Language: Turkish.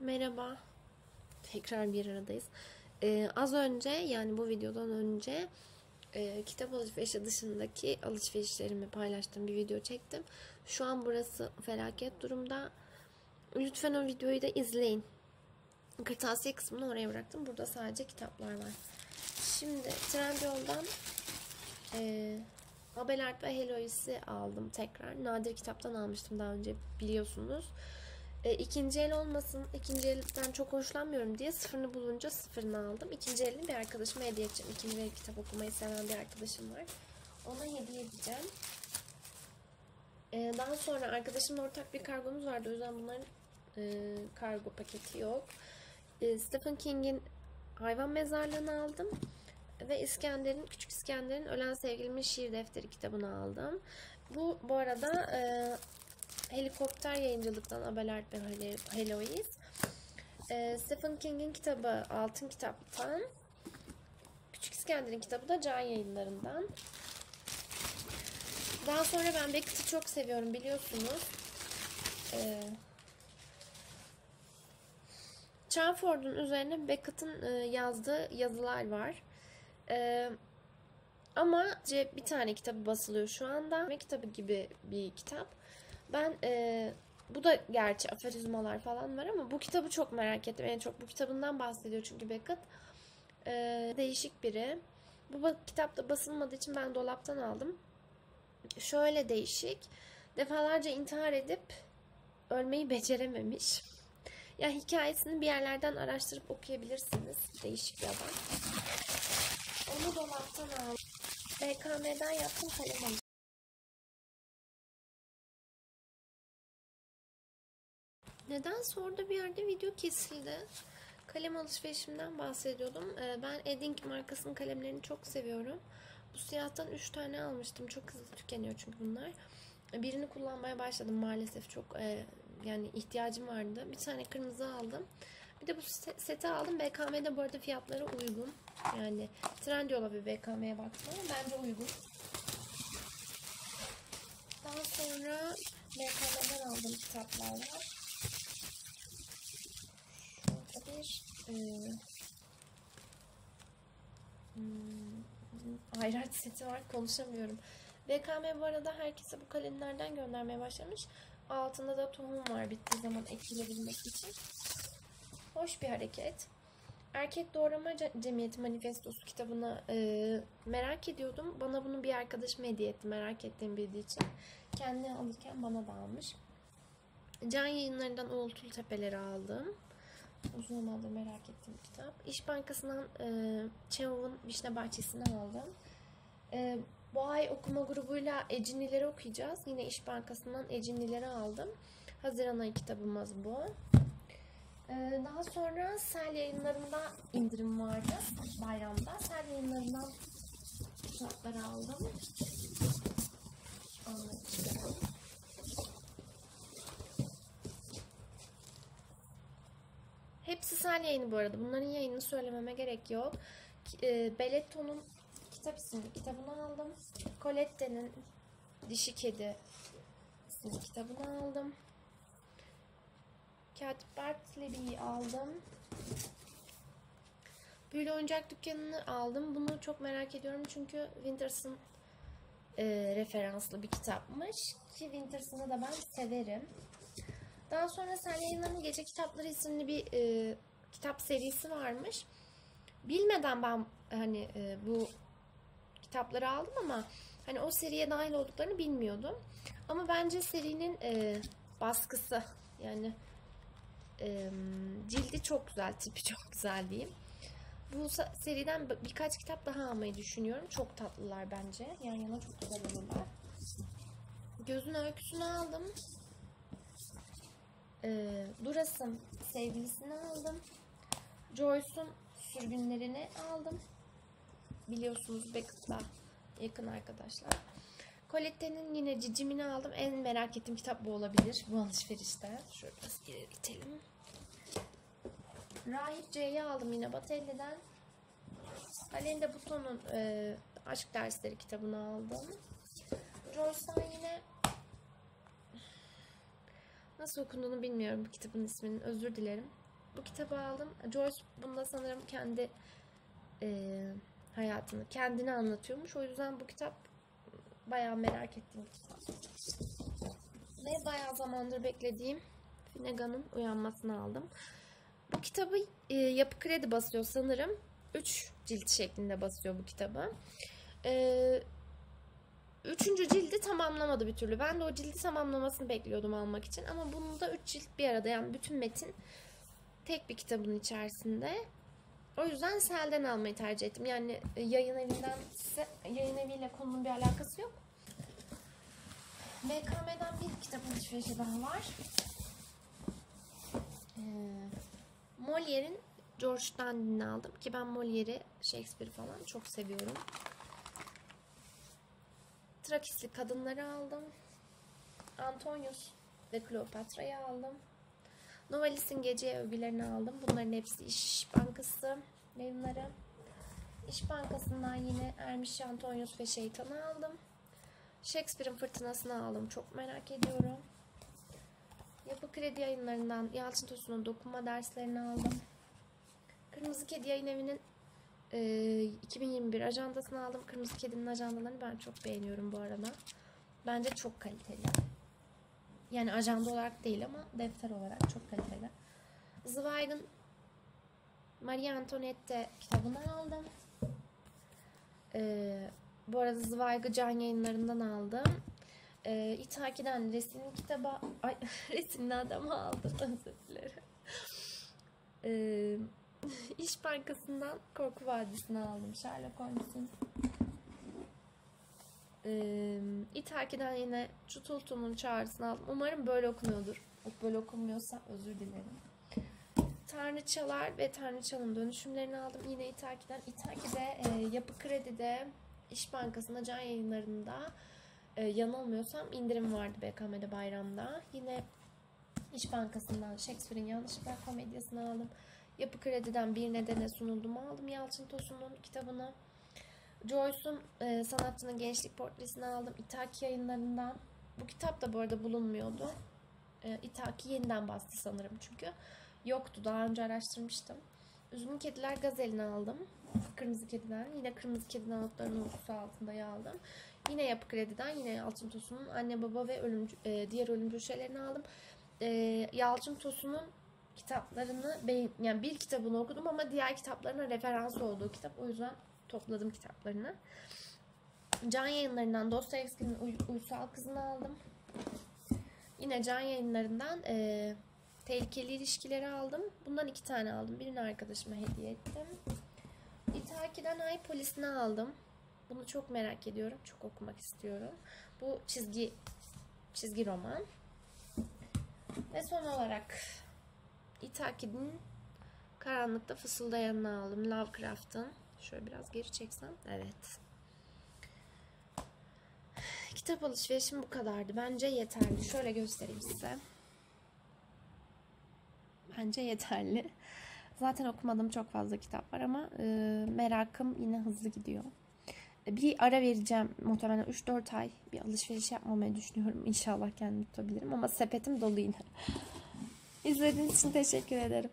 Merhaba. Tekrar bir aradayız. Ee, az önce yani bu videodan önce e, kitap alışverişi dışındaki alışverişlerimi paylaştığım bir video çektim. Şu an burası felaket durumda. Lütfen o videoyu da izleyin. Kırtasiye kısmını oraya bıraktım. Burada sadece kitaplar var. Şimdi Trendyol'dan e, Abelard ve Helois'i aldım tekrar. Nadir kitaptan almıştım daha önce biliyorsunuz. E, ikinci el olmasın, ikinci elden çok hoşlanmıyorum diye sıfırını bulunca sıfırını aldım. İkinci elini bir arkadaşıma hediye edeceğim. İkinci el kitap okumayı seven bir arkadaşım var. Ona hediye edeceğim. E, daha sonra arkadaşımla ortak bir kargomuz vardı. O yüzden bunların e, kargo paketi yok. E, Stephen King'in Hayvan Mezarlığı'nı aldım. Ve İskender'in, Küçük İskender'in Ölen Sevgilimin Şiir Defteri kitabını aldım. Bu bu arada e, Helikopter yayıncılıktan Abelard ve Heloise. E, Stephen King'in kitabı Altın Kitap'tan. Küçük İskender'in kitabı da Can yayınlarından. Daha sonra ben Beckett'i çok seviyorum biliyorsunuz. E, Cranford'un üzerine Beckett'in e, yazdığı yazılar var. E, ama bir tane kitabı basılıyor şu anda. Ve kitabı gibi bir kitap. Ben e, bu da gerçi aforizmalar falan var ama bu kitabı çok merak ettim. En çok bu kitabından bahsediyor çünkü Beckett. E, değişik biri. Bu kitap da basılmadığı için ben dolaptan aldım. Şöyle değişik. Defalarca intihar edip ölmeyi becerememiş. Ya yani hikayesini bir yerlerden araştırıp okuyabilirsiniz. Değişik bir adam. Onu dolaptan aldım. BKM'den yaptım kalem Neden orada bir yerde video kesildi? Kalem alışverişimden bahsediyordum. Ben Edding markasının kalemlerini çok seviyorum. Bu siyahtan 3 tane almıştım. Çok hızlı tükeniyor çünkü bunlar. Birini kullanmaya başladım maalesef. Çok yani ihtiyacım vardı. Bir tane kırmızı aldım. Bir de bu seti aldım. BKM'de bu arada fiyatları uygun. Yani Trendyol'a bir BKM'ye baktım bence uygun. Daha sonra BKM'den aldığım kitaplar var. Bir e, hmm, seti var. Konuşamıyorum. BKM bu arada herkese bu kalemlerden göndermeye başlamış. Altında da tohum var bittiği zaman ekilebilmek için. Hoş bir hareket. Erkek Doğrama Cemiyeti Manifestosu kitabını e, merak ediyordum. Bana bunu bir arkadaşım hediye etti merak ettiğim bildiği için. Kendi alırken bana da almış. Can yayınlarından Uğultul Tepeleri aldım. Uzun zamandır merak ettiğim kitap. İş Bankası'ndan e, Çehov'un Vişne Bahçesi'ni aldım. E, bu ay okuma grubuyla Ecinlileri okuyacağız. Yine İş Bankası'ndan Ecinlileri aldım. Haziran ayı kitabımız bu. Ee, daha sonra Sel yayınlarında indirim vardı bayramda. Sel yayınlarından kitapları aldım. Anlatacağım. Hepsi Sel yayını bu arada. Bunların yayını söylememe gerek yok. E, Beletto'nun kitap isimli kitabını aldım. Colette'nin Dişi Kedi isimli kitabını aldım. Katip Bartleby'yi aldım. Büyülü oyuncak dükkanını aldım. Bunu çok merak ediyorum çünkü Winters'ın e, referanslı bir kitapmış. Ki Winters'ını da ben severim. Daha sonra Sen Yayınları'nın Gece Kitapları isimli bir e, kitap serisi varmış. Bilmeden ben hani e, bu kitapları aldım ama hani o seriye dahil olduklarını bilmiyordum. Ama bence serinin e, baskısı yani e, cildi çok güzel, tipi çok güzel diyeyim. Bu seriden birkaç kitap daha almayı düşünüyorum. Çok tatlılar bence. Yan yana çok güzel olurlar. Gözün öyküsünü aldım. Ee, Duras'ın sevgilisini aldım. Joyce'un sürgünlerini aldım. Biliyorsunuz Beckett'la yakın arkadaşlar. Colette'nin yine cicimini aldım. En merak ettiğim kitap bu olabilir. Bu alışverişte. Şöyle biraz ileri itelim. Rahip C'yi aldım yine Batelli'den. Alenda Buton'un e, Aşk Dersleri kitabını aldım. Joyce'dan yine nasıl okunduğunu bilmiyorum bu kitabın isminin. Özür dilerim. bu kitabı aldım. Joyce bunda sanırım kendi e, hayatını, kendini anlatıyormuş. O yüzden bu kitap bayağı merak ettiğim bir. Ve bayağı zamandır beklediğim Finnegan'ın uyanmasını aldım. Bu kitabı e, Yapı Kredi basıyor sanırım. 3 cilt şeklinde basıyor bu kitabı. E, üçüncü cildi tamamlamadı bir türlü. Ben de o cildi tamamlamasını bekliyordum almak için. Ama bunu da 3 cilt bir arada yani bütün metin tek bir kitabın içerisinde. O yüzden Sel'den almayı tercih ettim. Yani e, yayın evinden yayın eviyle konunun bir alakası yok. BKM'den bir kitap alışverişi daha var. Ee, Molière'in George Dandy'ni aldım ki ben Molière'i, Shakespeare falan çok seviyorum. Trakisli kadınları aldım. Antonius ve Kleopatra'yı aldım. Novalis'in gece övgülerini aldım. Bunların hepsi İş Bankası yayınları. İş Bankası'ndan yine Ermiş Antonius ve Şeytan'ı aldım. Shakespeare'in Fırtınası'nı aldım. Çok merak ediyorum. Yapı Kredi yayınlarından Yalçın Tosun'un dokunma derslerini aldım. Kırmızı Kedi Yayın Evi'nin e, 2021 ajandasını aldım. Kırmızı Kedi'nin ajandalarını ben çok beğeniyorum bu arada. Bence çok kaliteli. Yani ajanda olarak değil ama defter olarak çok kaliteli. Zweig'ın Marie Antoinette kitabını aldım. Ee, bu arada Zweig'ı can yayınlarından aldım. Ee, İtaki'den resimli kitaba ay resimli adamı aldım özür dilerim. Ee, İş Bankası'ndan Korku Vadisi'ni aldım. Sherlock Holmes'un. Ee, İtaki'den yine Çutultu'nun çağrısını aldım. Umarım böyle okunuyordur. Böyle okunmuyorsa özür dilerim. Tanrıçalar ve Tanrıçanın dönüşümlerini aldım. Yine İtaki'den. İtaki'de e, Yapı Kredi'de İş Bankası'nda can yayınlarında e, yanılmıyorsam indirim vardı BKM'de bayramda. Yine İş Bankası'ndan Shakespeare'in Yanlışlıklar Komedyası'nı aldım. Yapı Kredi'den Bir Nedene Sunuldum aldım. Yalçın Tosun'un kitabını. Joyce'un e, sanatçının gençlik portresini aldım. İtaki yayınlarından. Bu kitap da bu arada bulunmuyordu. E, İtaki yeniden bastı sanırım çünkü. Yoktu. Daha önce araştırmıştım. Üzümlü Kediler Gazelini aldım. Kırmızı Kedi'den. Yine Kırmızı Kedi'nin altlarının uykusu altında aldım. Yine Yapı Kredi'den. Yine Yalçın Tosun'un Anne Baba ve ölümcü, e, diğer ölümcül şeylerini aldım. E, Yalçın Tosun'un kitaplarını beğen yani bir kitabını okudum ama diğer kitaplarına referans olduğu kitap. O yüzden topladım kitaplarını. Can yayınlarından Dostoyevski'nin Uy Uysal Kızını aldım. Yine Can yayınlarından e, Tehlikeli ilişkileri aldım. Bundan iki tane aldım. Birini arkadaşıma hediye ettim. İtaki'den Ay Polisini aldım. Bunu çok merak ediyorum. Çok okumak istiyorum. Bu çizgi çizgi roman. Ve son olarak İtaki'nin Karanlıkta Fısıldayanını aldım. Lovecraft'ın. Şöyle biraz geri çeksem. Evet. Kitap alışverişim bu kadardı. Bence yeterli. Şöyle göstereyim size. Bence yeterli. Zaten okumadığım çok fazla kitap var ama e, merakım yine hızlı gidiyor. Bir ara vereceğim. Muhtemelen 3-4 ay bir alışveriş yapmamayı düşünüyorum. İnşallah kendimi tutabilirim ama sepetim dolu yine. İzlediğiniz için teşekkür ederim.